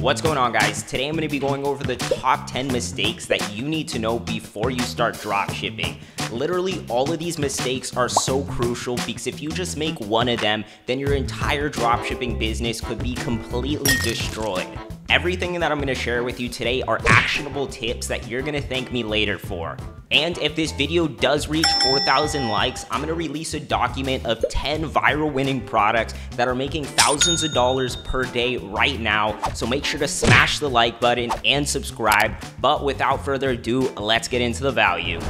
What's going on guys? Today I'm going to be going over the top 10 mistakes that you need to know before you start drop shipping. Literally all of these mistakes are so crucial because if you just make one of them, then your entire dropshipping business could be completely destroyed. Everything that I'm to share with you today are actionable tips that you're to thank me later for. And if this video does reach 4,000 likes, I'm gonna release a document of 10 viral winning products that are making thousands of dollars per day right now. So make sure to smash the like button and subscribe. But without further ado, let's get into the value.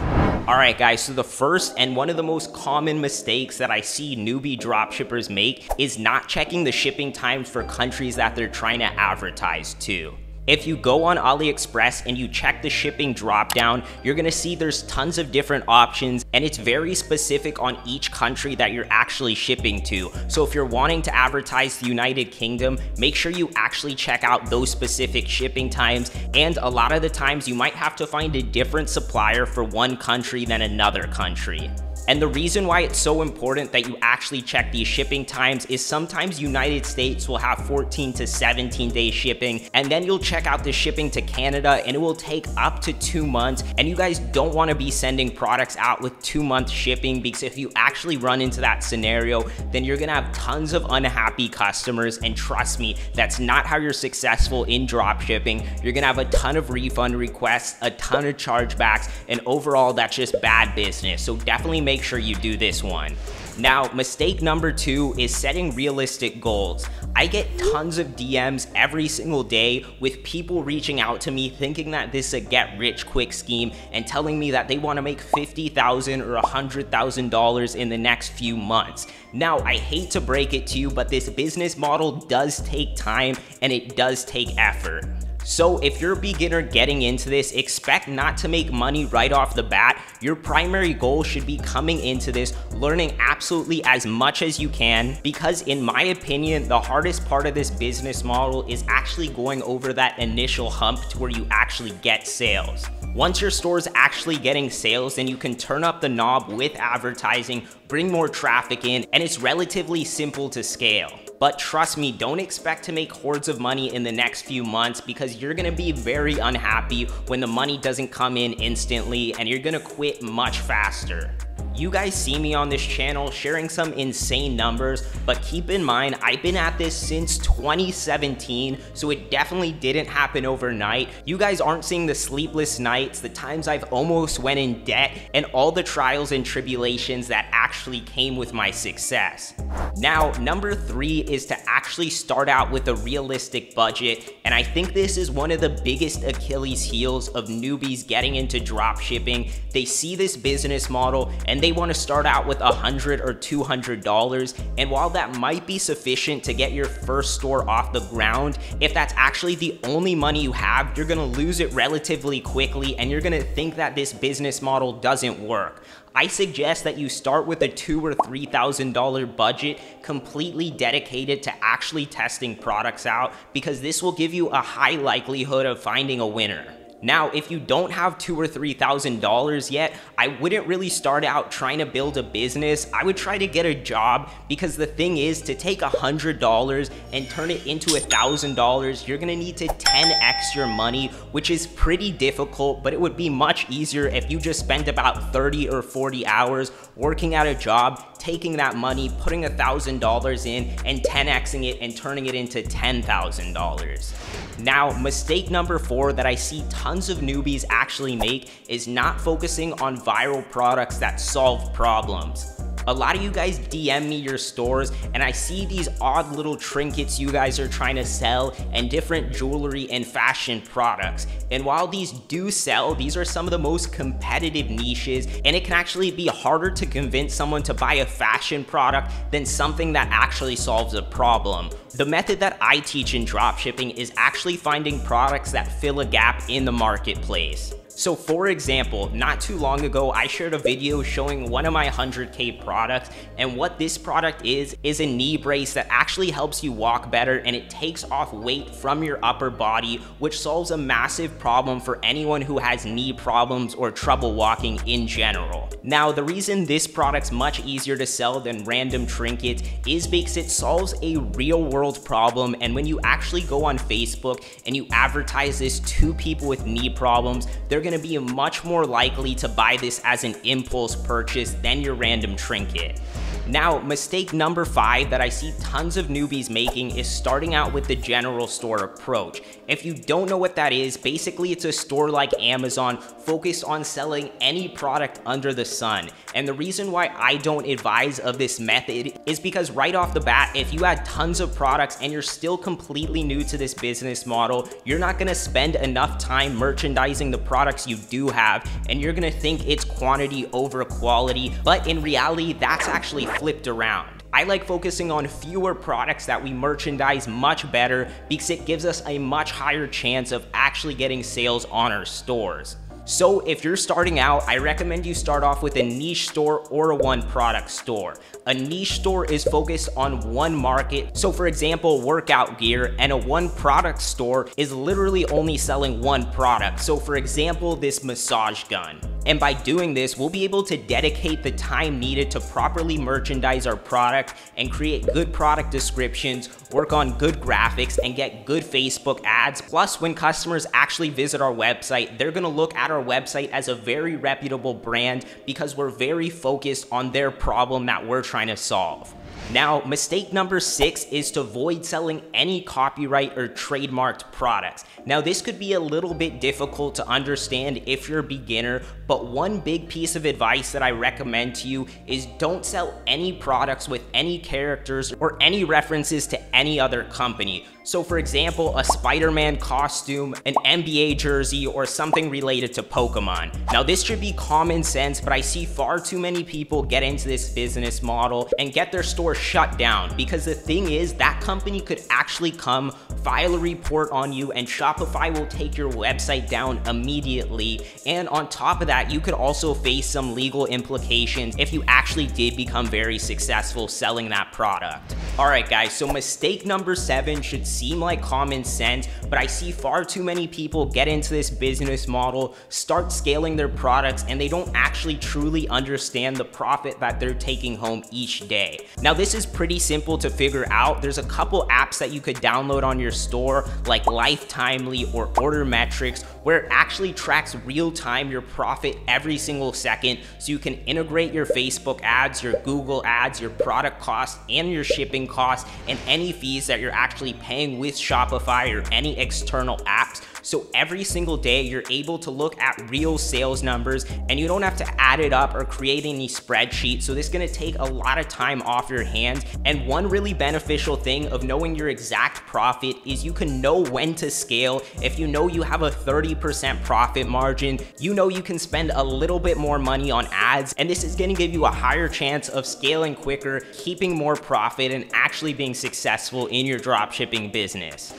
Alright guys, so the first and one of the most common mistakes that I see newbie dropshippers make is not checking the shipping times for countries that they're trying to advertise to. If you go on AliExpress and you check the shipping dropdown, you're gonna see there's tons of different options and it's very specific on each country that you're actually shipping to. So if you're wanting to advertise the United Kingdom, make sure you actually check out those specific shipping times. And a lot of the times you might have to find a different supplier for one country than another country. And the reason why it's so important that you actually check these shipping times is sometimes United States will have 14 to 17 day shipping, and then you'll check out the shipping to Canada and it will take up to two months. And you guys don't wanna be sending products out with two month shipping because if you actually run into that scenario, then you're gonna have tons of unhappy customers. And trust me, that's not how you're successful in drop shipping. You're gonna have a ton of refund requests, a ton of chargebacks, and overall that's just bad business. So definitely make make sure you do this one. Now, mistake number two is setting realistic goals. I get tons of DMs every single day with people reaching out to me thinking that this is a get rich quick scheme and telling me that they want to make 50,000 or $100,000 in the next few months. Now, I hate to break it to you, but this business model does take time and it does take effort. So if you're a beginner getting into this, expect not to make money right off the bat. Your primary goal should be coming into this, learning absolutely as much as you can, because in my opinion, the hardest part of this business model is actually going over that initial hump to where you actually get sales. Once your store is actually getting sales, then you can turn up the knob with advertising, bring more traffic in, and it's relatively simple to scale. But trust me, don't expect to make hordes of money in the next few months because you're gonna be very unhappy when the money doesn't come in instantly and you're gonna quit much faster. You guys see me on this channel sharing some insane numbers, but keep in mind, I've been at this since 2017, so it definitely didn't happen overnight. You guys aren't seeing the sleepless nights, the times I've almost went in debt, and all the trials and tribulations that actually came with my success. Now, number three is to actually start out with a realistic budget, and I think this is one of the biggest Achilles heels of newbies getting into dropshipping. They see this business model and they want to start out with a hundred or two hundred dollars. And while that might be sufficient to get your first store off the ground, if that's actually the only money you have, you're gonna lose it relatively quickly and you're gonna think that this business model doesn't work. I suggest that you start with a two or three thousand dollar budget completely dedicated to actually testing products out because this will give you a high likelihood of finding a winner. Now, if you don't have two or three thousand dollars yet, I wouldn't really start out trying to build a business. I would try to get a job because the thing is to take a hundred dollars and turn it into a thousand dollars, you're gonna need to 10x your money, which is pretty difficult, but it would be much easier if you just spent about 30 or 40 hours working at a job, taking that money, putting a thousand dollars in and 10xing it and turning it into $10,000. Now, mistake number four that I see tons of newbies actually make is not focusing on viral products that solve problems. A lot of you guys DM me your stores and I see these odd little trinkets you guys are trying to sell and different jewelry and fashion products. And while these do sell, these are some of the most competitive niches and it can actually be harder to convince someone to buy a fashion product than something that actually solves a problem. The method that I teach in dropshipping is actually finding products that fill a gap in the marketplace. So for example, not too long ago, I shared a video showing one of my 100K products, and what this product is, is a knee brace that actually helps you walk better and it takes off weight from your upper body, which solves a massive problem for anyone who has knee problems or trouble walking in general. Now, the reason this product's much easier to sell than random trinkets is because it solves a real world problem, and when you actually go on Facebook and you advertise this to people with knee problems, they're gonna be much more likely to buy this as an impulse purchase than your random trinket. Now, mistake number five that I see tons of newbies making is starting out with the general store approach. If you don't know what that is, basically it's a store like Amazon focused on selling any product under the sun. And the reason why I don't advise of this method is because right off the bat, if you had tons of products and you're still completely new to this business model, you're not gonna spend enough time merchandising the products you do have, and you're gonna think it's quantity over quality, but in reality, that's actually flipped around. I like focusing on fewer products that we merchandise much better because it gives us a much higher chance of actually getting sales on our stores. So if you're starting out, I recommend you start off with a niche store or a one product store. A niche store is focused on one market. So for example, workout gear and a one product store is literally only selling one product. So for example, this massage gun. And by doing this, we'll be able to dedicate the time needed to properly merchandise our product and create good product descriptions, work on good graphics, and get good Facebook ads. Plus, when customers actually visit our website, they're gonna look at our website as a very reputable brand because we're very focused on their problem that we're trying to solve. Now, mistake number six is to avoid selling any copyright or trademarked products. Now, this could be a little bit difficult to understand if you're a beginner, but one big piece of advice that I recommend to you is don't sell any products with any characters or any references to any other company. So for example, a Spider-Man costume, an NBA jersey, or something related to Pokemon. Now this should be common sense, but I see far too many people get into this business model and get their store shut down because the thing is that company could actually come file a report on you and Shopify will take your website down immediately. And on top of that, you could also face some legal implications if you actually did become very successful selling that product. All right, guys, so mistake number seven should seem like common sense, but I see far too many people get into this business model, start scaling their products, and they don't actually truly understand the profit that they're taking home each day. Now, this is pretty simple to figure out. There's a couple apps that you could download on your your store like Lifetimely or Order Metrics where it actually tracks real time your profit every single second so you can integrate your Facebook ads, your Google ads, your product costs, and your shipping costs, and any fees that you're actually paying with Shopify or any external apps so every single day, you're able to look at real sales numbers and you don't have to add it up or create any spreadsheet. So this is gonna take a lot of time off your hands. And one really beneficial thing of knowing your exact profit is you can know when to scale. If you know you have a 30% profit margin, you know you can spend a little bit more money on ads. And this is gonna give you a higher chance of scaling quicker, keeping more profit, and actually being successful in your dropshipping business.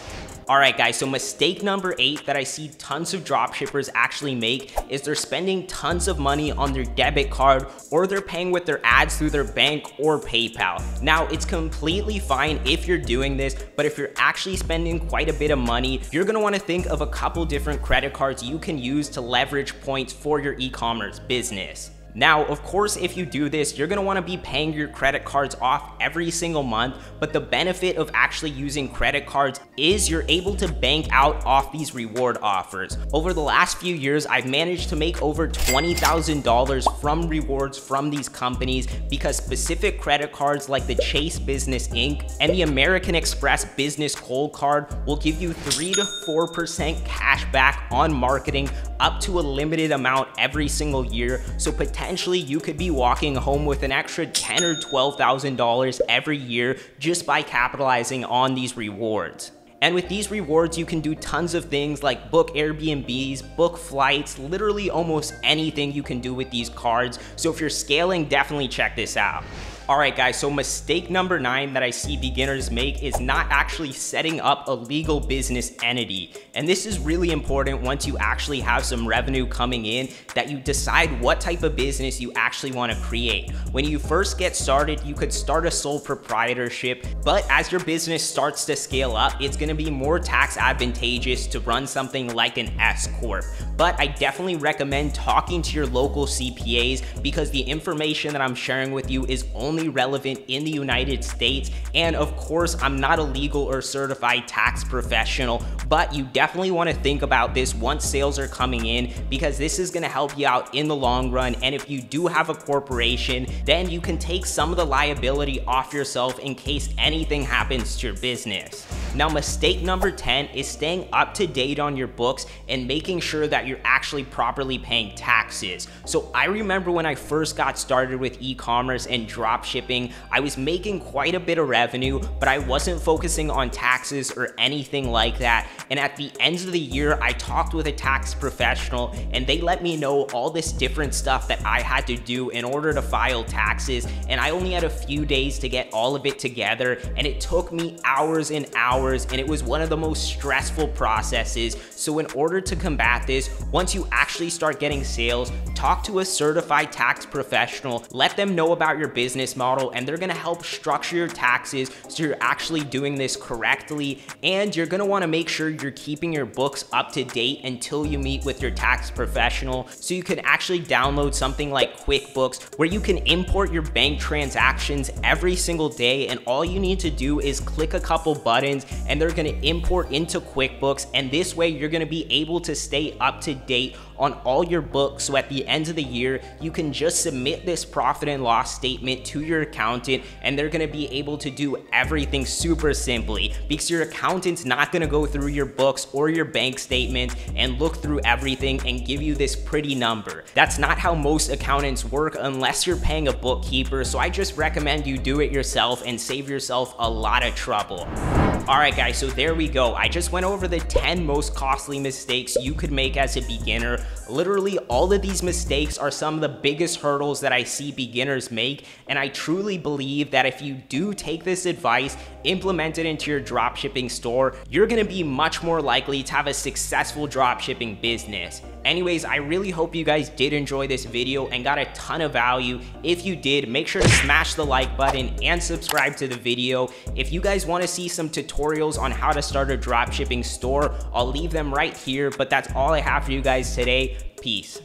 All right, guys, so mistake number eight that I see tons of dropshippers actually make is they're spending tons of money on their debit card or they're paying with their ads through their bank or PayPal. Now, it's completely fine if you're doing this, but if you're actually spending quite a bit of money, you're gonna wanna think of a couple different credit cards you can use to leverage points for your e-commerce business. Now, of course, if you do this, you're gonna wanna be paying your credit cards off every single month, but the benefit of actually using credit cards is you're able to bank out off these reward offers. Over the last few years, I've managed to make over $20,000 from rewards from these companies because specific credit cards like the Chase Business Ink and the American Express Business Gold Card will give you 3 to 4% cash back on marketing up to a limited amount every single year. So potentially potentially you could be walking home with an extra ten or $12,000 every year just by capitalizing on these rewards. And with these rewards, you can do tons of things like book Airbnbs, book flights, literally almost anything you can do with these cards. So if you're scaling, definitely check this out. Alright guys, so mistake number 9 that I see beginners make is not actually setting up a legal business entity. And this is really important once you actually have some revenue coming in that you decide what type of business you actually want to create. When you first get started, you could start a sole proprietorship, but as your business starts to scale up, it's going to be more tax advantageous to run something like an S Corp. But I definitely recommend talking to your local CPAs because the information that I'm sharing with you is only relevant in the United States. And of course, I'm not a legal or certified tax professional, but you definitely want to think about this once sales are coming in because this is going to help you out in the long run. And if you do have a corporation, then you can take some of the liability off yourself in case anything happens to your business. Now, mistake number 10 is staying up to date on your books and making sure that you're actually properly paying taxes. So I remember when I first got started with e-commerce and drop shipping, I was making quite a bit of revenue, but I wasn't focusing on taxes or anything like that. And at the end of the year, I talked with a tax professional and they let me know all this different stuff that I had to do in order to file taxes. And I only had a few days to get all of it together. And it took me hours and hours hours and it was one of the most stressful processes. So in order to combat this, once you actually start getting sales, talk to a certified tax professional, let them know about your business model and they're gonna help structure your taxes so you're actually doing this correctly and you're gonna wanna make sure you're keeping your books up to date until you meet with your tax professional so you can actually download something like QuickBooks where you can import your bank transactions every single day and all you need to do is click a couple buttons and they're gonna import into QuickBooks. And this way you're gonna be able to stay up to date on all your books. So at the end of the year, you can just submit this profit and loss statement to your accountant and they're gonna be able to do everything super simply because your accountant's not gonna go through your books or your bank statement and look through everything and give you this pretty number. That's not how most accountants work unless you're paying a bookkeeper. So I just recommend you do it yourself and save yourself a lot of trouble. Alright guys, so there we go. I just went over the 10 most costly mistakes you could make as a beginner. Literally all of these mistakes are some of the biggest hurdles that I see beginners make and I truly believe that if you do take this advice, implement it into your dropshipping store, you're gonna be much more likely to have a successful dropshipping business. Anyways, I really hope you guys did enjoy this video and got a ton of value. If you did, make sure to smash the like button and subscribe to the video. If you guys wanna see some tutorials on how to start a dropshipping store. I'll leave them right here, but that's all I have for you guys today. Peace.